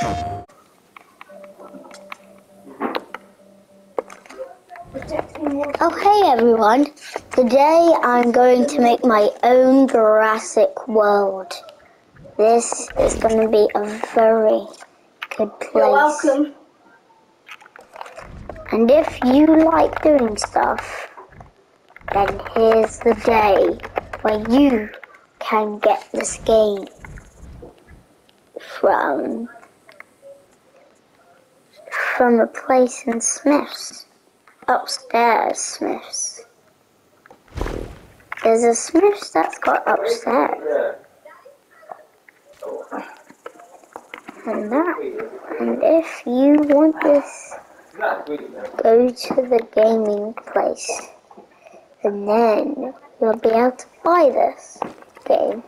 Oh, hey everyone. Today I'm going to make my own Jurassic World. This is going to be a very good place. You're welcome. And if you like doing stuff, then here's the day where you can get this game from from a place in Smith's. Upstairs, Smith's. There's a Smith's that's got upstairs. And that. And if you want this, go to the gaming place. And then you'll be able to buy this game.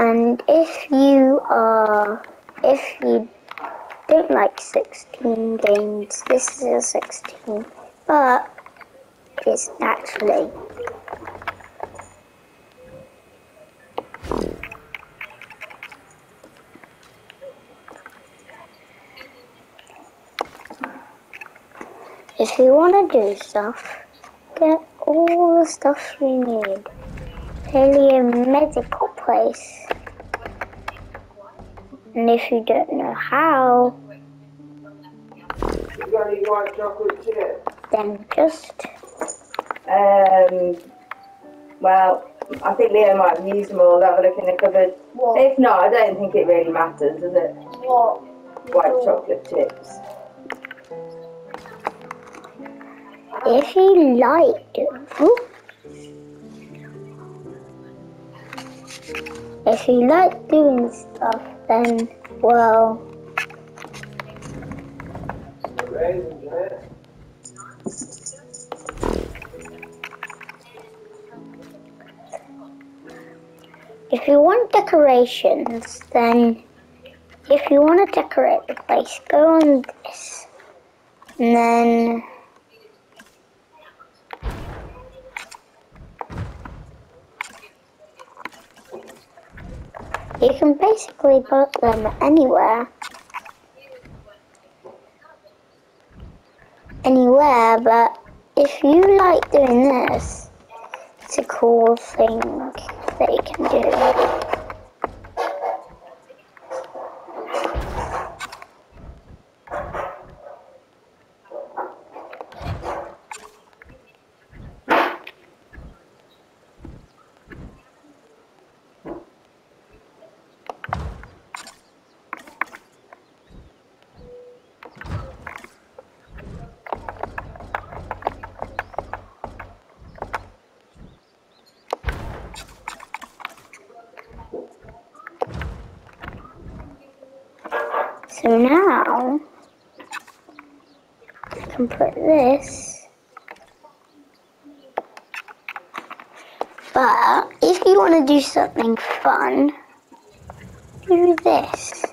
And if you are, if you don't like 16 games, this is a 16, but it's actually If you want to do stuff, get all the stuff you need. A medical place. And if you don't know how, You got any white chocolate chip? then just Um, well, I think Leo might have used them all. Have a look in the cupboard. What? If not, I don't think it really matters, does it? What? White chocolate chips. if you like ooh. if you like doing stuff then well if you want decorations then if you want to decorate the place go on this. And then you can basically put them anywhere. Anywhere but if you like doing this it's a cool thing that you can do So now I can put this. But if you want to do something fun, do this.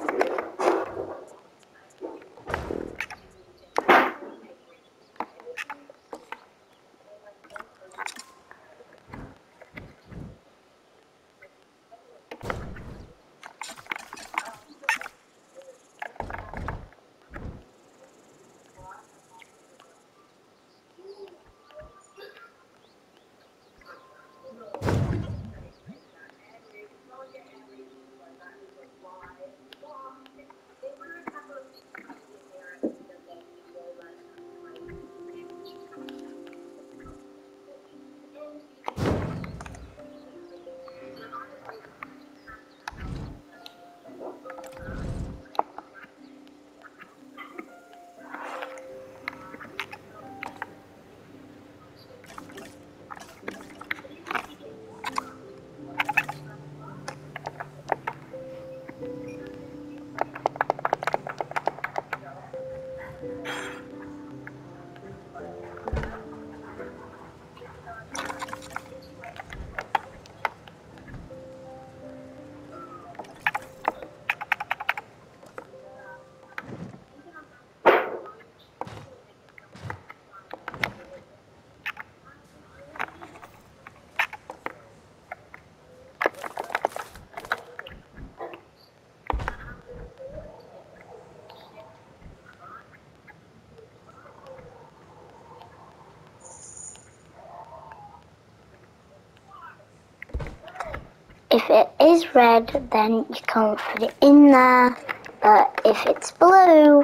If it is red, then you can't put it in there. But if it's blue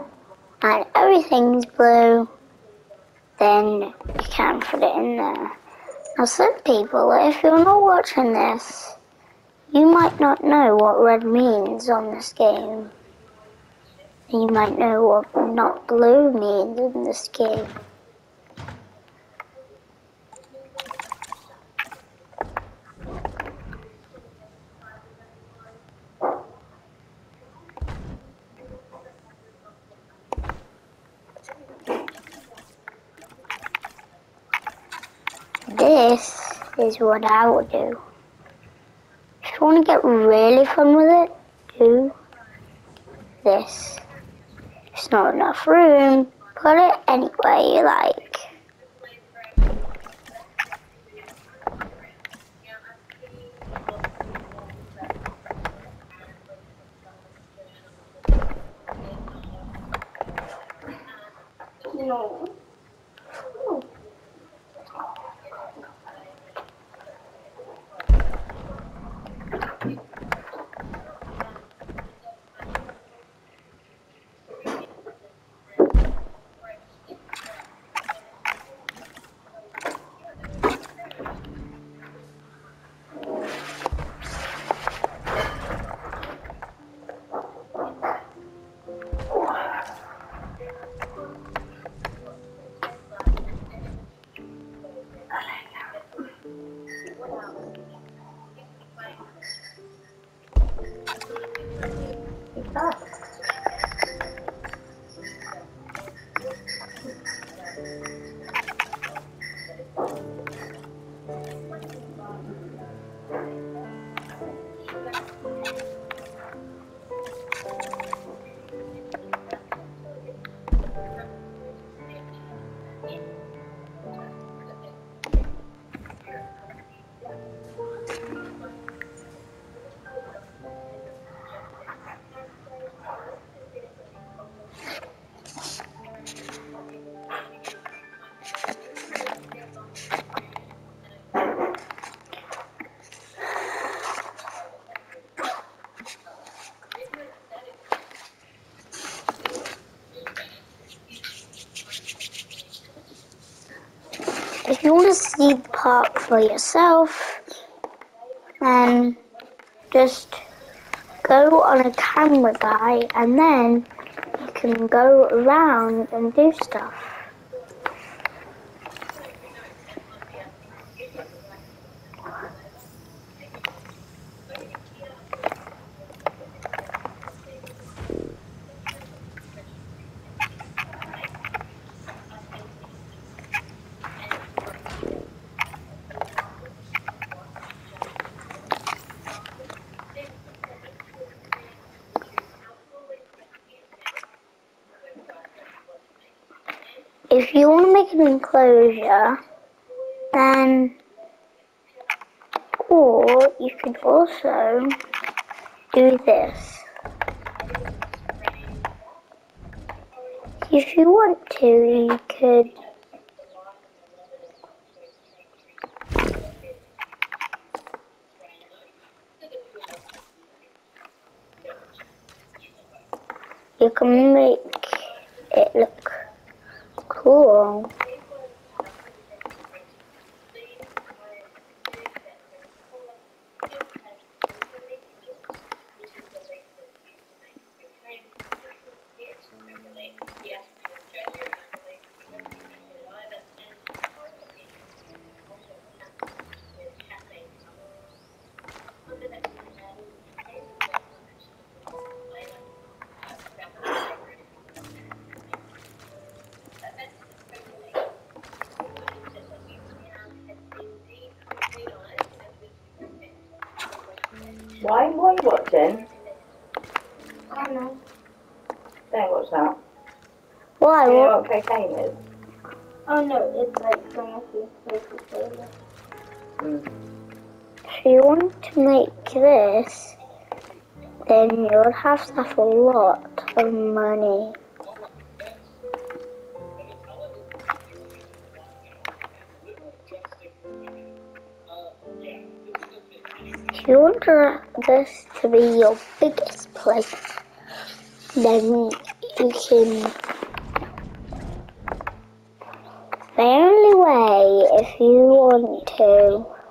and everything's blue, then you can put it in there. Now, some people, if you're not watching this, you might not know what red means on this game. You might know what not blue means in this game. This is what I would do. If you want to get really fun with it, do this. It's not enough room, put it anywhere you like. You want to see the park for yourself, then just go on a camera guy and then you can go around and do stuff. If you want to make an enclosure, then or you could also do this. If you want to, you could you can make cool. Why? What are you watching? I don't know. Don't watch that. Why? Do you know What? what cocaine is? Oh no, it's like fancy flavor. Mm. If you want to make this, then you'll have to have a lot of money. You want this to be your biggest place, then you can. The only way, if you want to,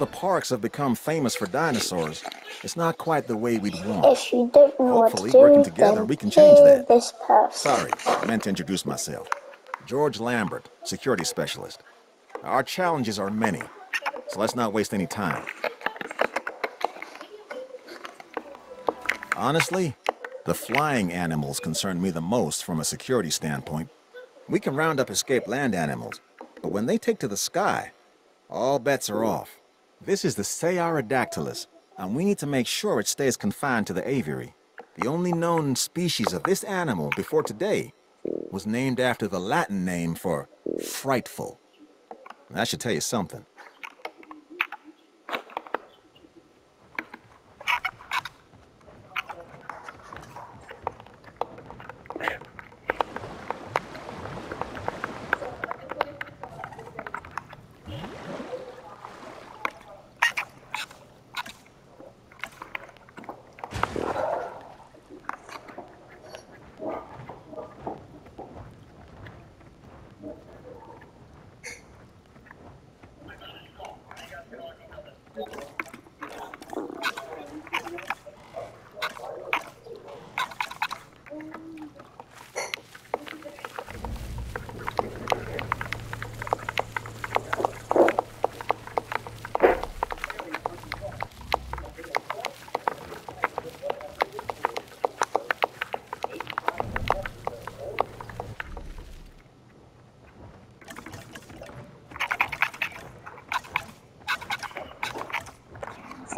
the parks have become famous for dinosaurs, it's not quite the way we'd want. if you don't know what to Hopefully, do, working together, we can change that. this person. Sorry, I meant to introduce myself. George Lambert, security specialist. Our challenges are many, so let's not waste any time. Honestly, the flying animals concern me the most from a security standpoint. We can round up escaped land animals, but when they take to the sky, all bets are off. This is the Seiarodactylus, and we need to make sure it stays confined to the aviary. The only known species of this animal before today was named after the Latin name for frightful. That should tell you something.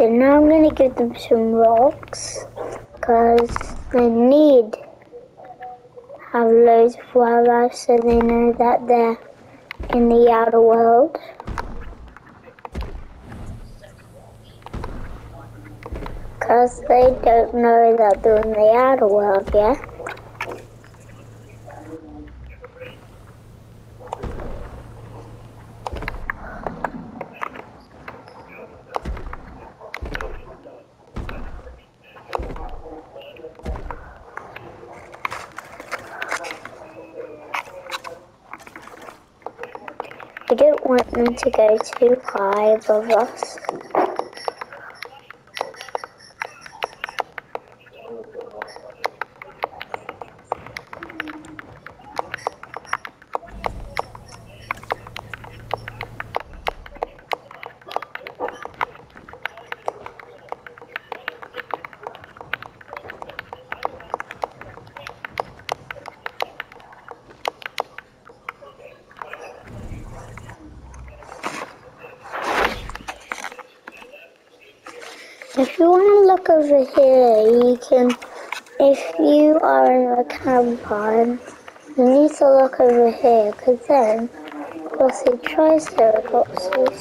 So now I'm gonna give them some rocks because they need have loads of wildlife so they know that they're in the outer world. Because they don't know that they're in the outer world yet. Want them to go too high above us. If you want to look over here, you can, if you are in a campfire, you need to look over here, because then you'll see triceratopses.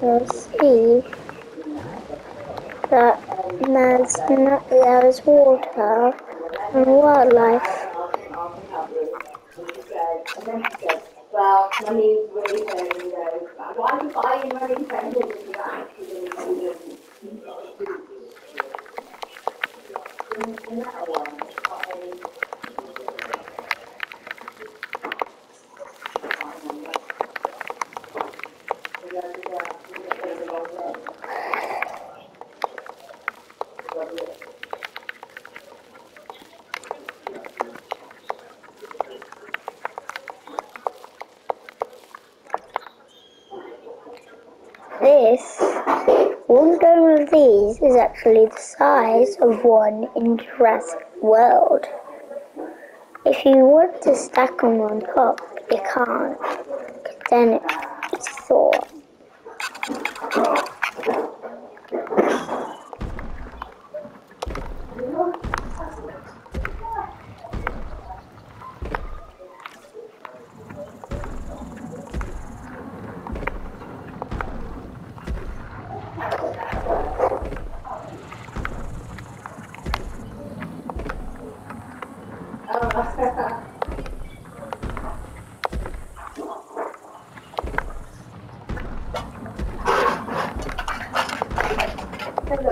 You'll see that there's, no, there's water and wildlife. Well, money's really. Why you money it? In that one, I- size is the size of one in Jurassic World. If you want to stack them on top, you can't, then it's Thor. If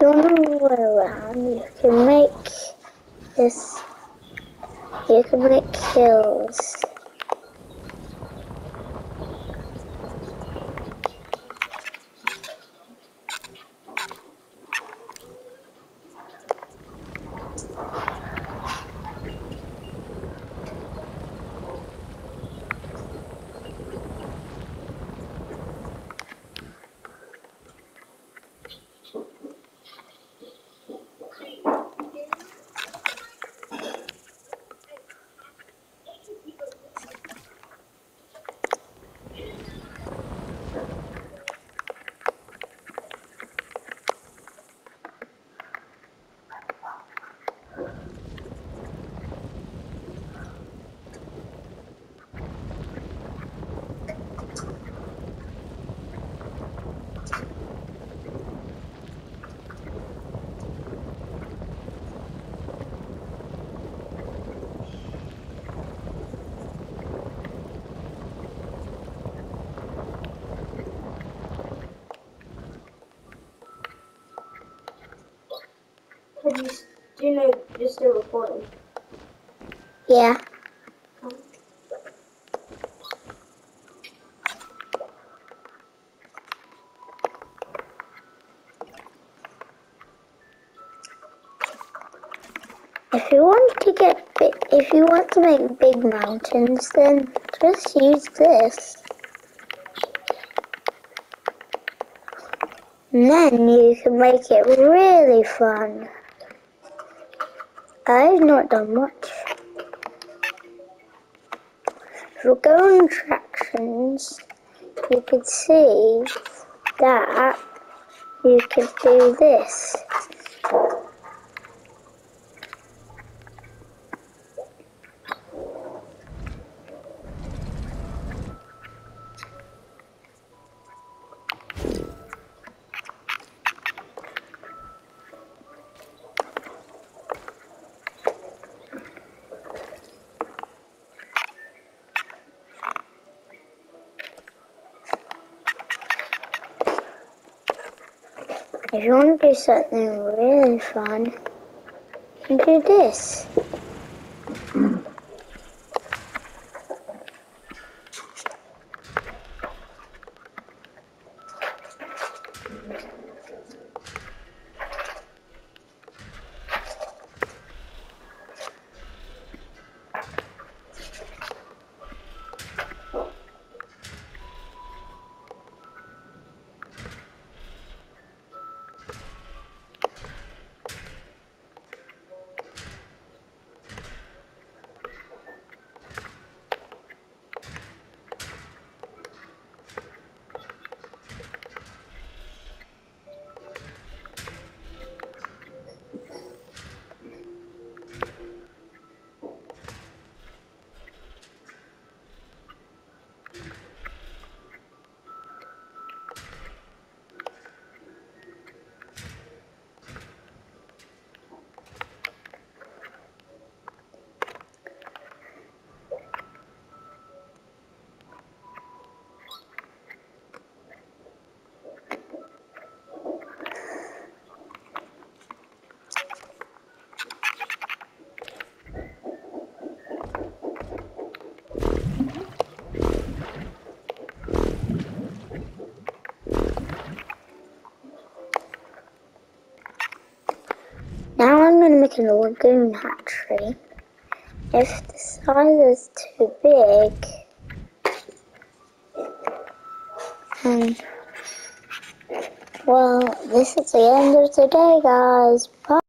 you run around, you can make this. You can make hills. Have do you know you're still recording? Yeah. If you want to get big, if you want to make big mountains, then just use this. And then you can make it really fun. I've not done much. If we go on attractions, you can see that you can do this. If you want to do something really fun, do this. Make a lagoon hatchery. if the size is too big, then, well, this is the end of the day, guys. Bye.